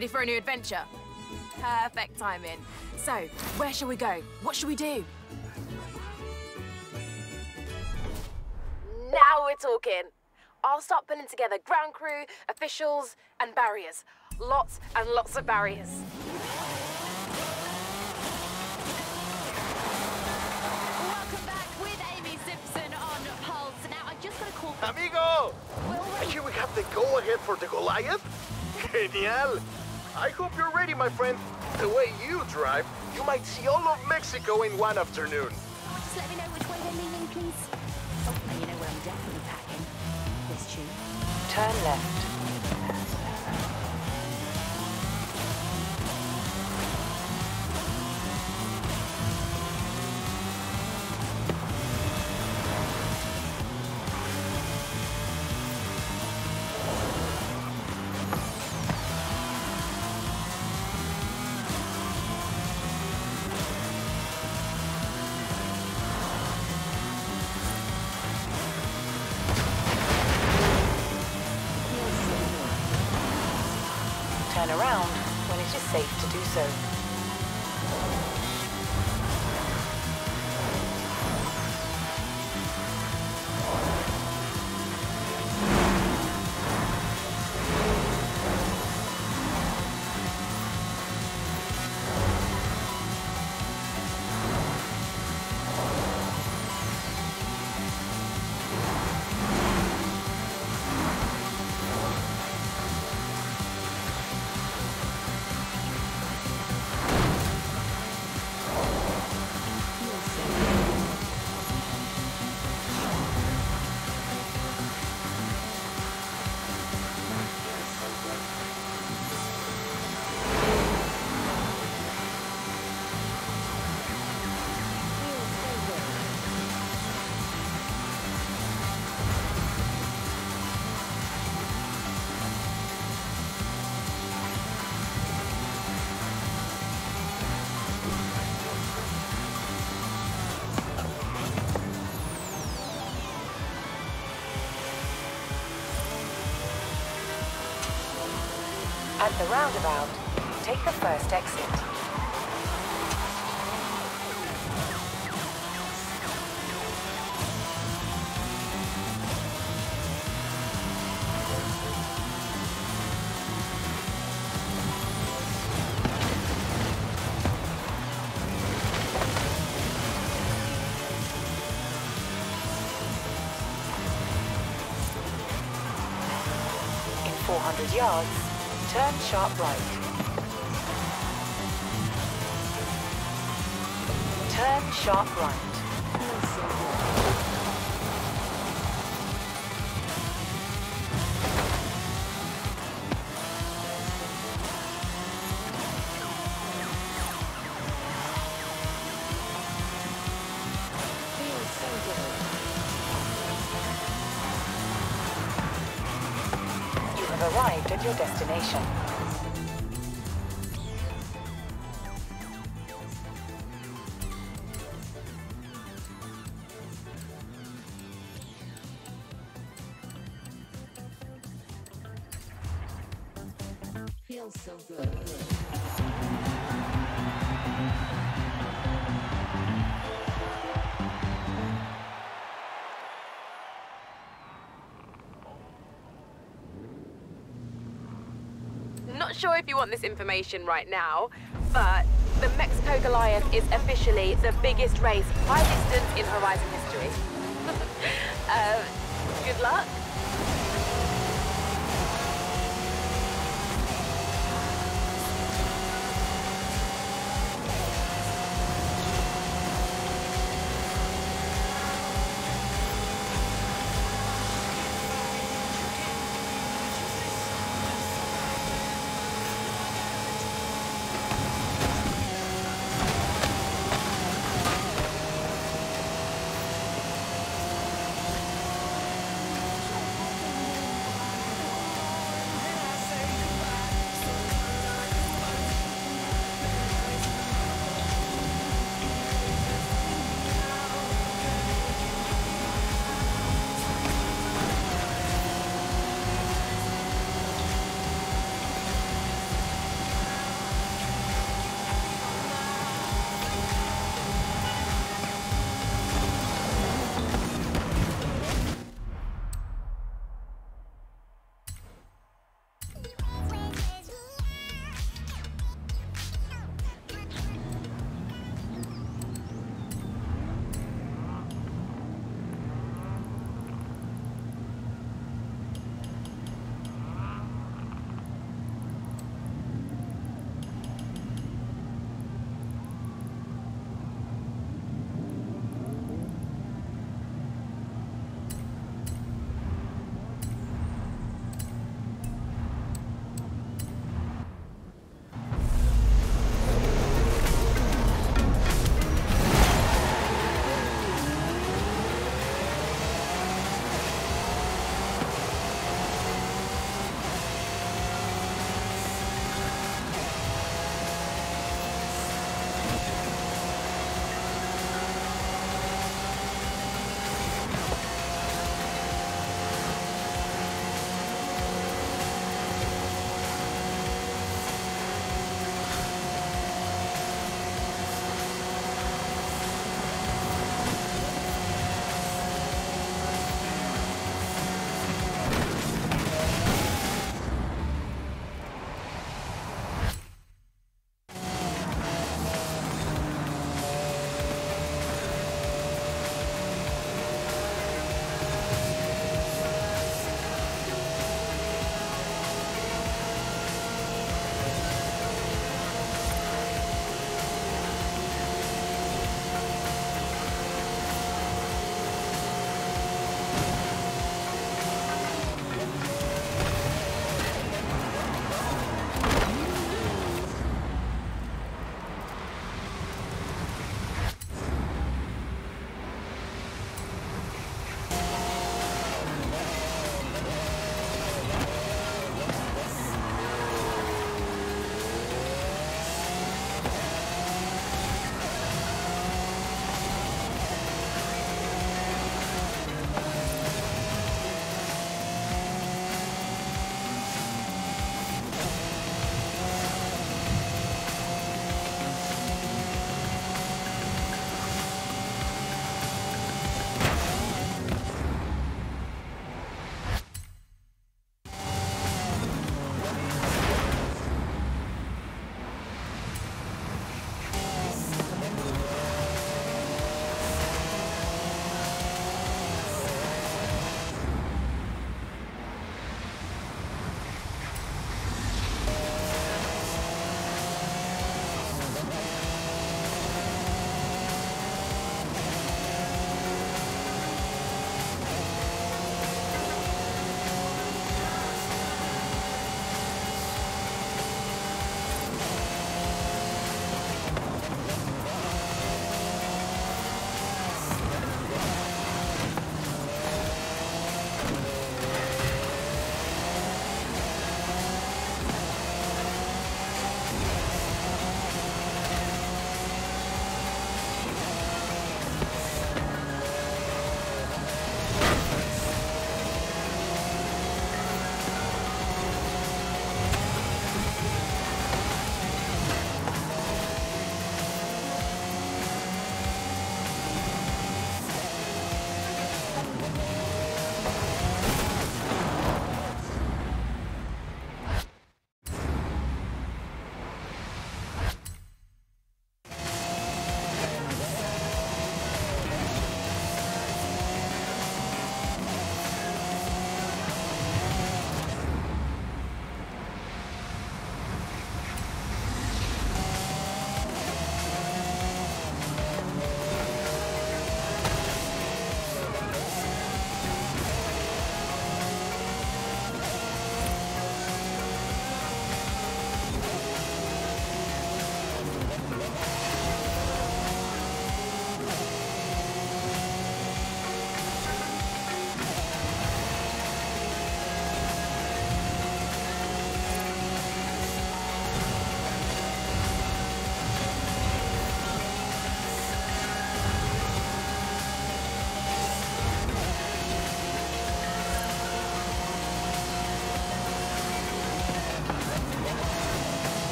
Ready for a new adventure? Perfect timing. So, where shall we go? What shall we do? Now we're talking. I'll start pulling together ground crew, officials, and barriers. Lots and lots of barriers. Welcome back with Amy Simpson on Pulse. Now, I just got a call. Amigo! We're I hear we have the go-ahead for the Goliath. Genial! I hope you're ready, my friend. The way you drive, you might see all of Mexico in one afternoon. Just let me know which way they're leaning, please. Oh, and you know where I'm definitely packing. This tube. Turn left. The roundabout, take the first exit. Turn this information right now, but the Mexico Goliath is officially the biggest race by distance in Horizon history. uh, good luck.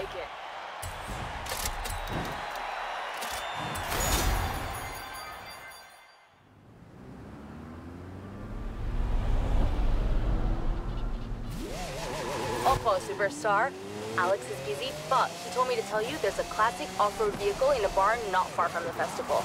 Take it. Oppo, superstar. Alex is busy, but he told me to tell you there's a classic off-road vehicle in a barn not far from the festival.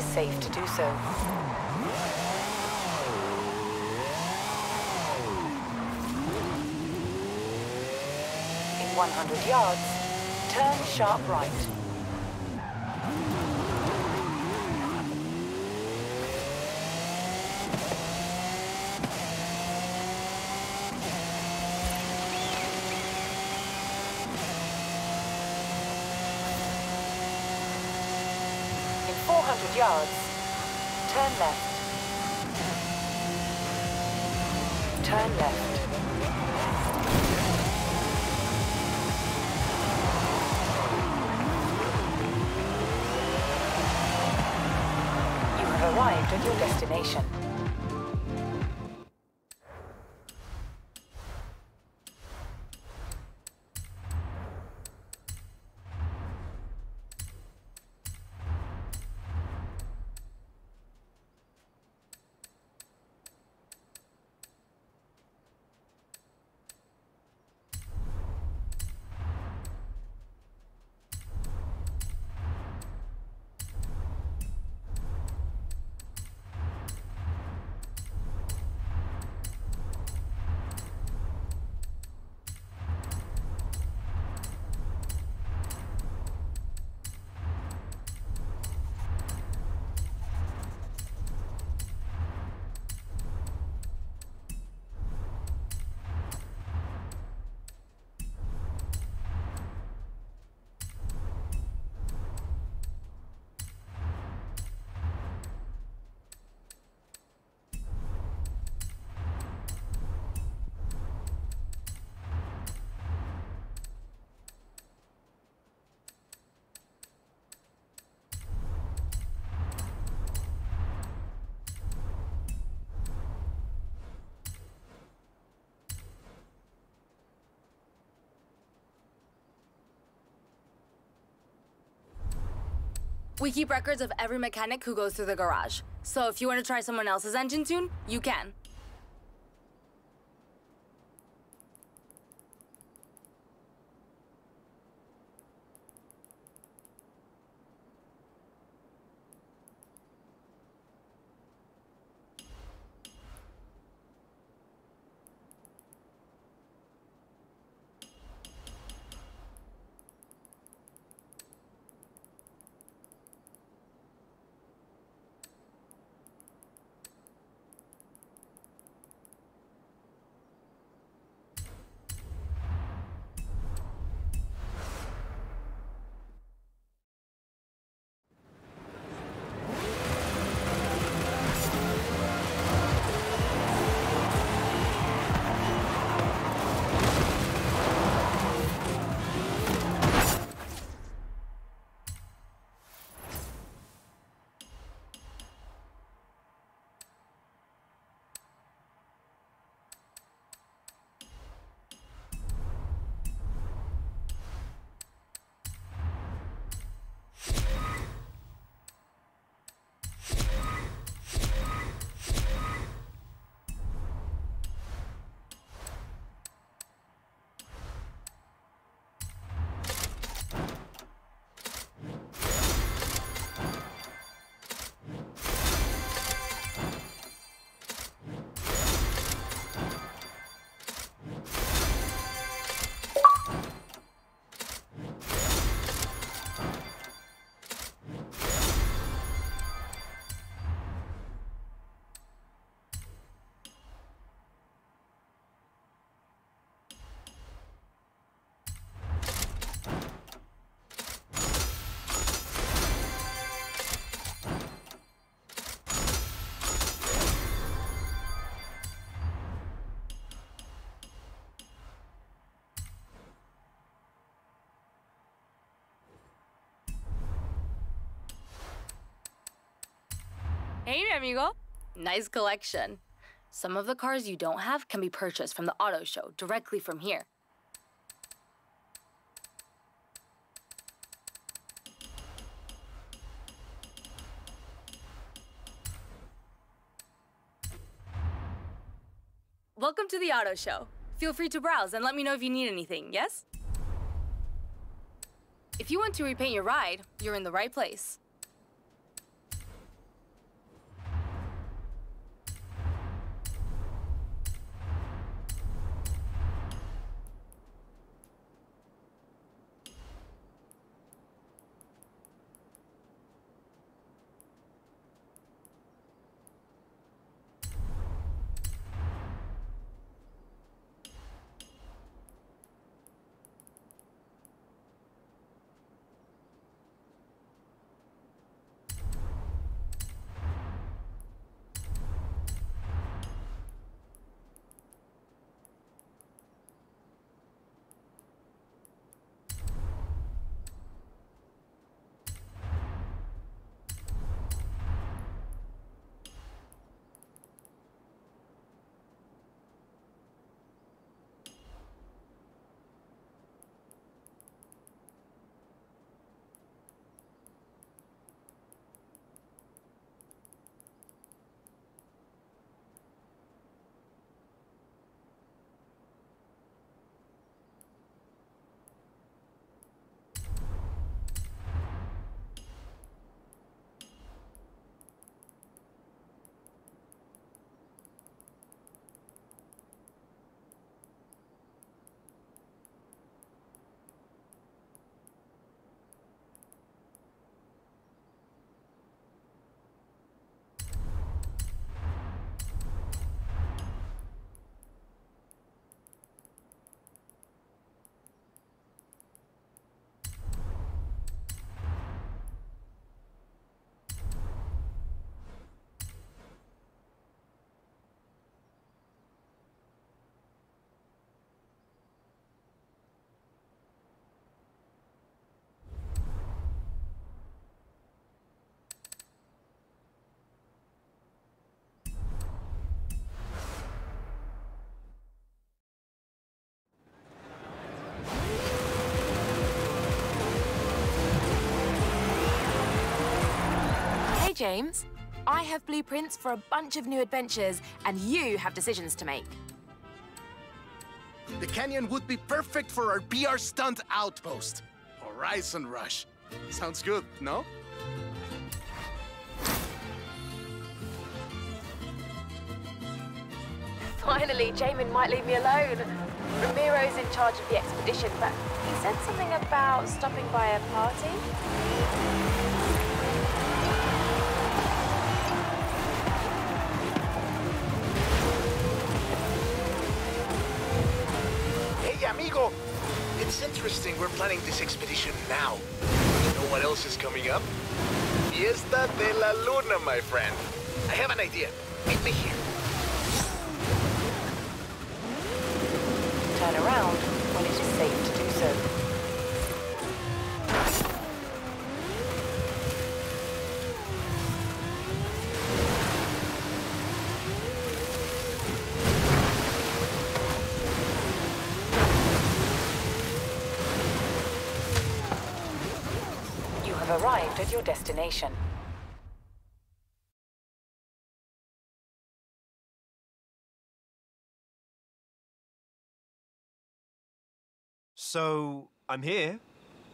Is safe to do so. In 100 yards, turn sharp right. We keep records of every mechanic who goes through the garage. So if you want to try someone else's engine tune, you can. Hey, mi amigo. Nice collection. Some of the cars you don't have can be purchased from the auto show directly from here. Welcome to the auto show. Feel free to browse and let me know if you need anything, yes? If you want to repaint your ride, you're in the right place. James. I have blueprints for a bunch of new adventures, and you have decisions to make. The canyon would be perfect for our PR stunt outpost. Horizon Rush. Sounds good, no? Finally, Jamin might leave me alone. Ramiro's in charge of the expedition, but he said something about stopping by a party. Amigo! It's interesting we're planning this expedition now. You know what else is coming up? Fiesta de la Luna, my friend. I have an idea. Meet me here. Turn around when it is safe to do so. Have your destination. So, I'm here.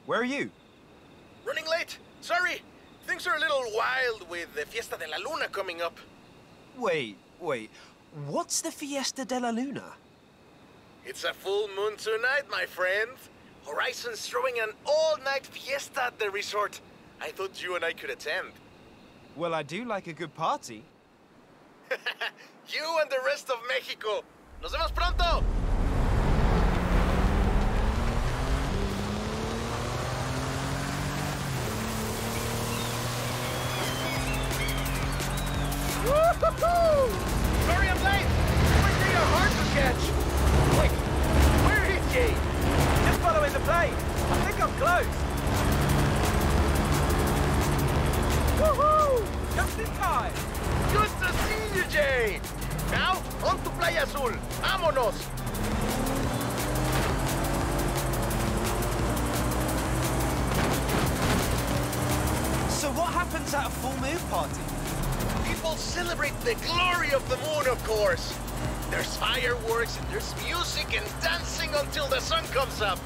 Where are you? Running late. Sorry. Things are a little wild with the Fiesta de la Luna coming up. Wait, wait. What's the Fiesta de la Luna? It's a full moon tonight, my friend. Horizon's throwing an all-night fiesta at the resort. I thought you and I could attend. Well, I do like a good party. you and the rest of Mexico. Nos vemos pronto. Woo-hoo-hoo! Sorry I'm late. Quick, they are hard to catch. Quick, where is he? Just following the plane. I think I'm close. Just in time! Good to see you, Jane! Now, on to Playa Azul! Vámonos! So what happens at a full moon party? People celebrate the glory of the moon, of course! There's fireworks and there's music and dancing until the sun comes up!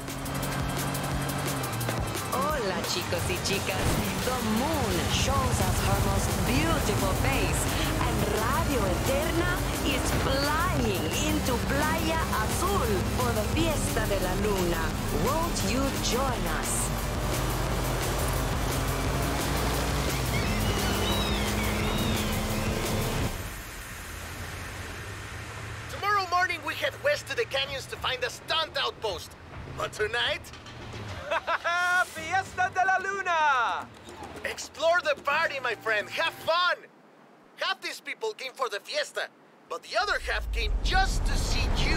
Chicos y chicas. The moon shows us her most beautiful face, and Radio Eterna is flying into Playa Azul for the Fiesta de la Luna. Won't you join us? Tomorrow morning we head west to the canyons to find a stunt outpost. But tonight, Fiesta de la Luna! explore the party, my friend. Have fun! Half these people came for the fiesta, but the other half came just to see you.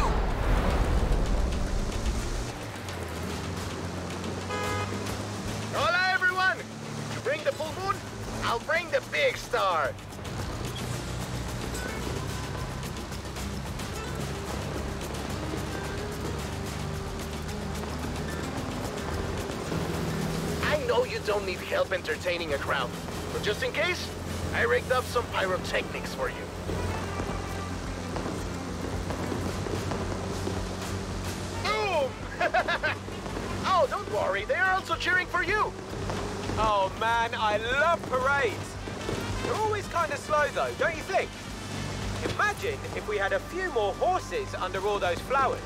Hola, everyone! You bring the full moon? I'll bring the big star. Know you don't need help entertaining a crowd, but just in case, I rigged up some pyrotechnics for you. Boom! oh, don't worry, they are also cheering for you. Oh man, I love parades. They're always kind of slow though, don't you think? Imagine if we had a few more horses under all those flowers.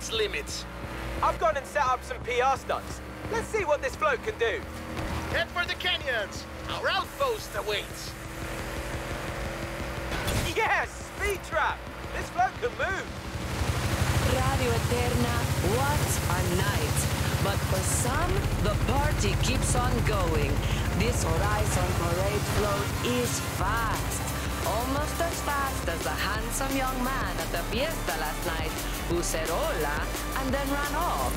Its limits. I've gone and set up some PR stunts. Let's see what this float can do. Head for the canyons. Our outpost awaits. Yes! Speed trap! This float can move! Radio Eterna, what a night. But for some, the party keeps on going. This Horizon Parade float is fast. Almost as fast as the handsome young man at the fiesta last night who said hola and then ran off.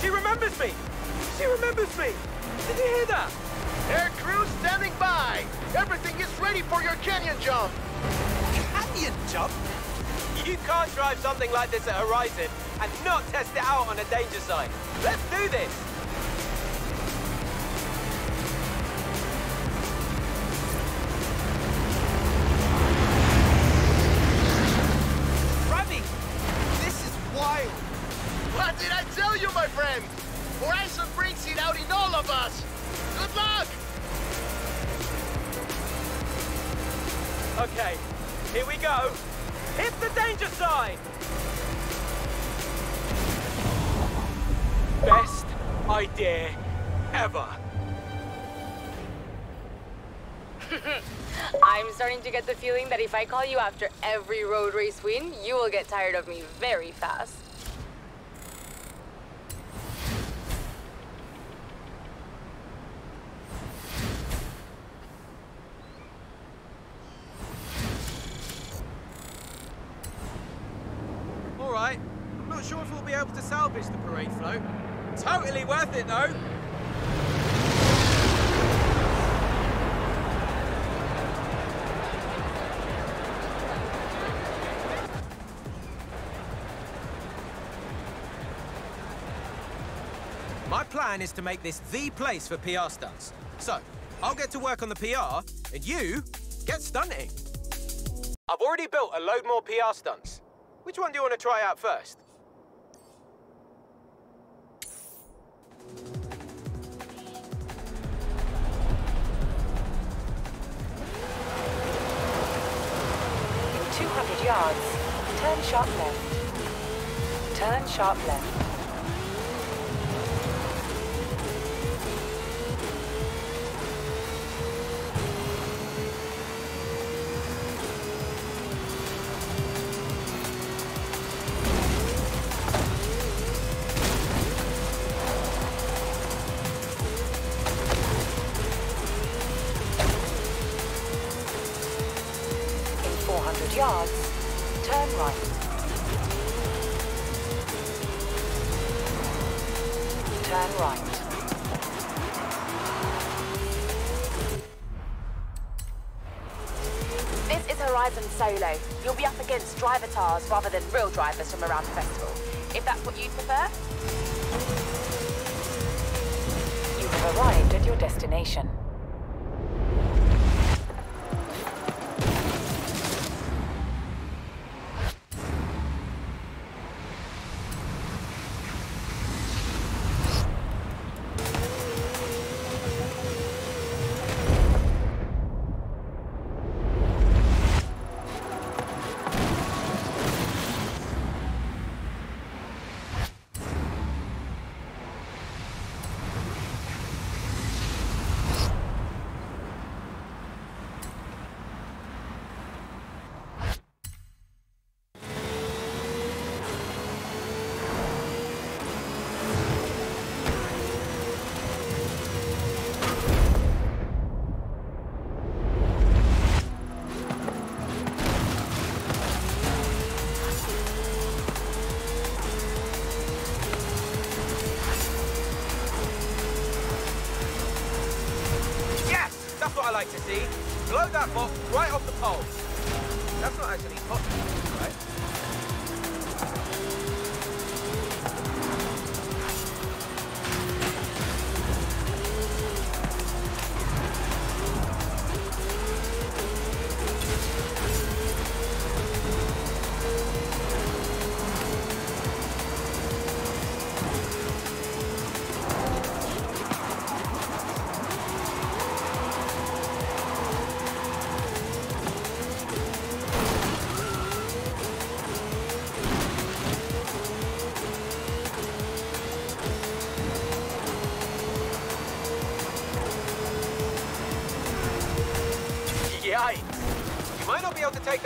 She remembers me! She remembers me! Did you hear that? Air crew standing by. Everything is ready for your canyon jump. Canyon jump? You can't drive something like this at Horizon and not test it out on a danger sign. Let's do this! You after every road race win, you will get tired of me very fast. All right, I'm not sure if we'll be able to salvage the parade float. Totally worth it though. Plan is to make this the place for PR stunts. So, I'll get to work on the PR, and you get stunting. I've already built a load more PR stunts. Which one do you want to try out first? In 200 yards, turn sharp left. Turn sharp left. rather than real drivers from around the festival. capo.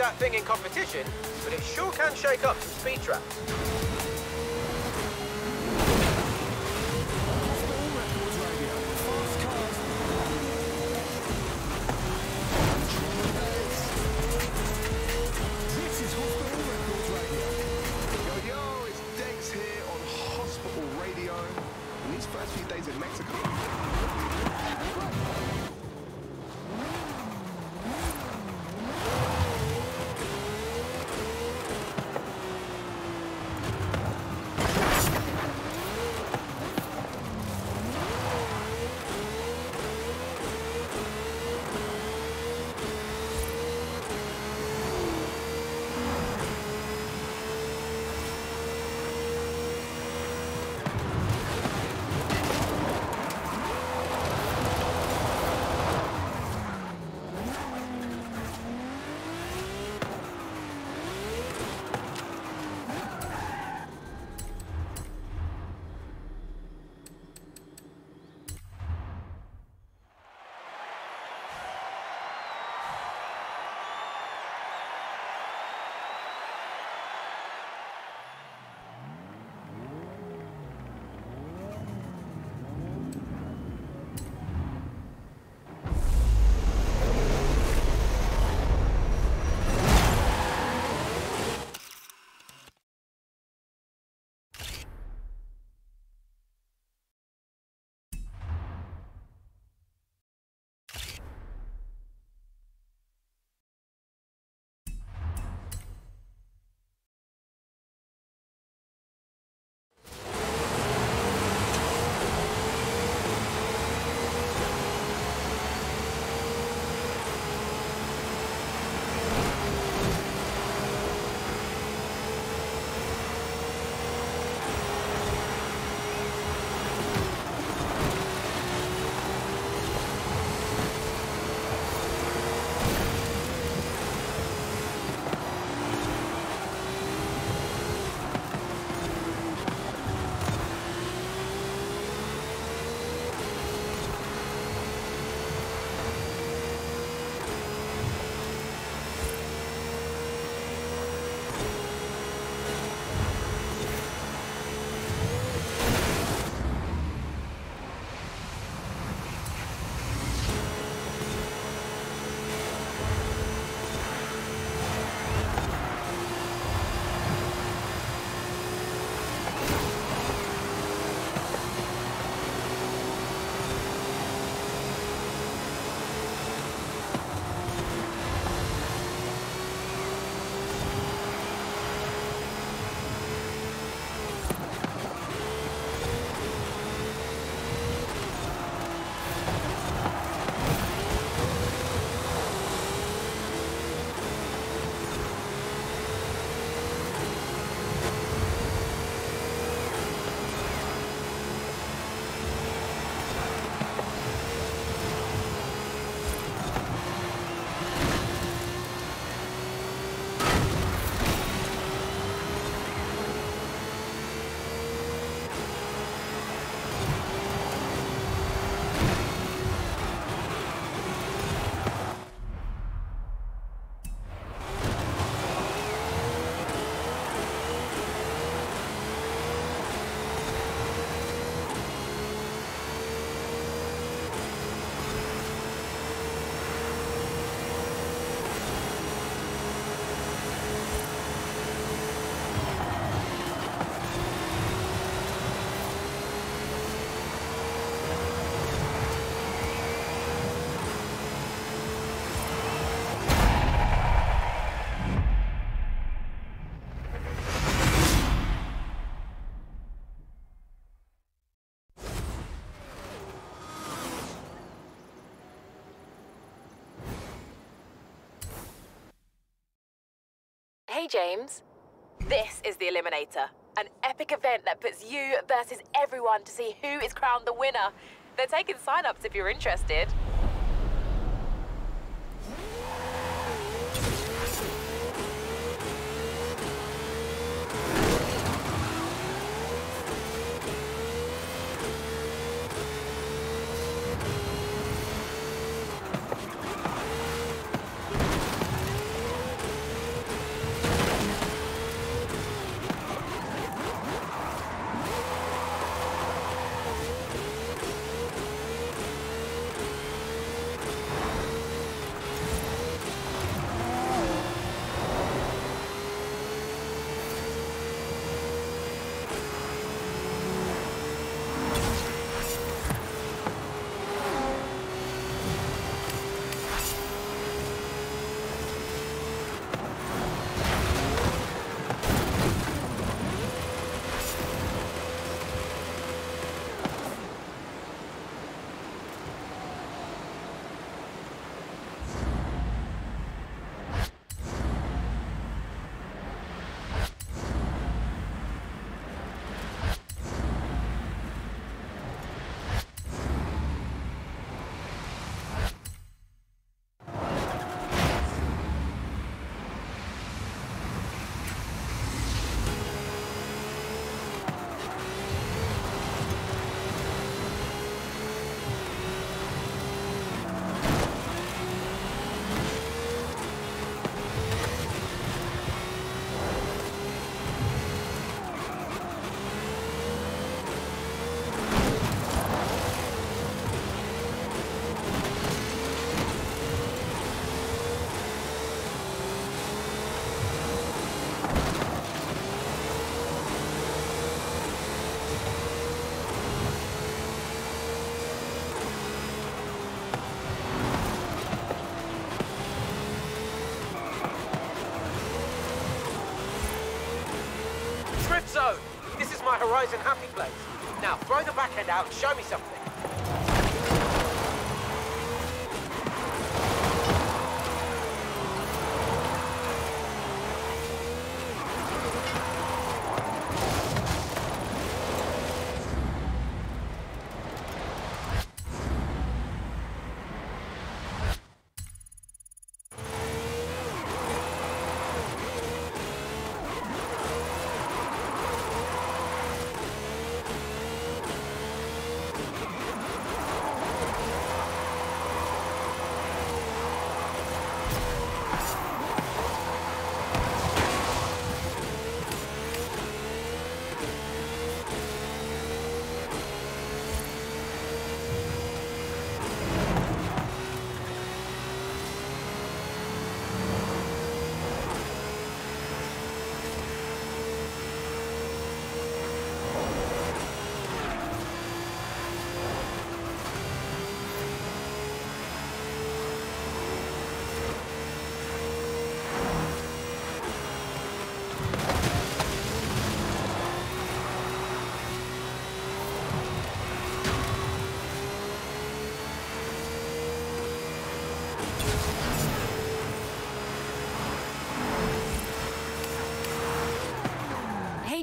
that thing in competition, but it sure can shake up. Hey, James. This is the Eliminator, an epic event that puts you versus everyone to see who is crowned the winner. They're taking sign-ups if you're interested. Horizon happy place. Now, throw the backhand out show me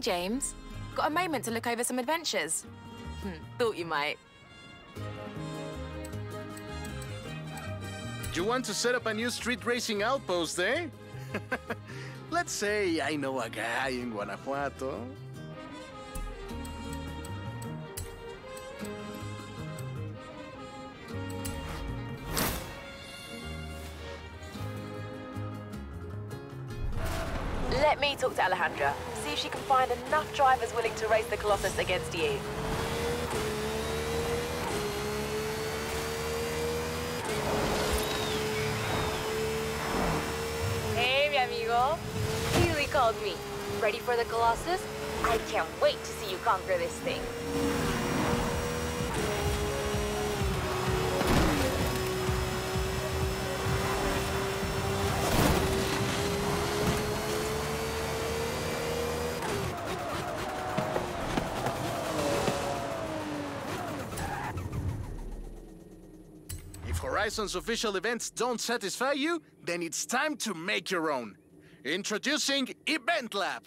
James. Got a moment to look over some adventures? Hmm, thought you might. You want to set up a new street racing outpost, eh? Let's say I know a guy in Guanajuato. Let me talk to Alejandra. She can find enough drivers willing to race the Colossus against you. Hey, mi amigo. Keely called me. Ready for the Colossus? I can't wait to see you conquer this thing. Horizon's official events don't satisfy you, then it's time to make your own. Introducing Event Lab.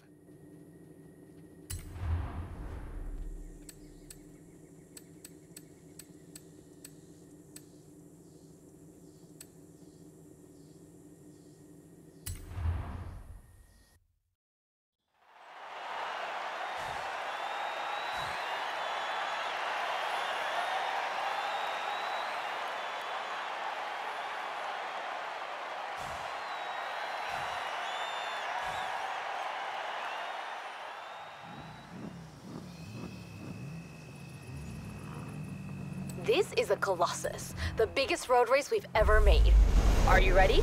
This is a Colossus, the biggest road race we've ever made. Are you ready?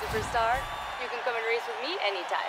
Superstar. You can come and race with me anytime.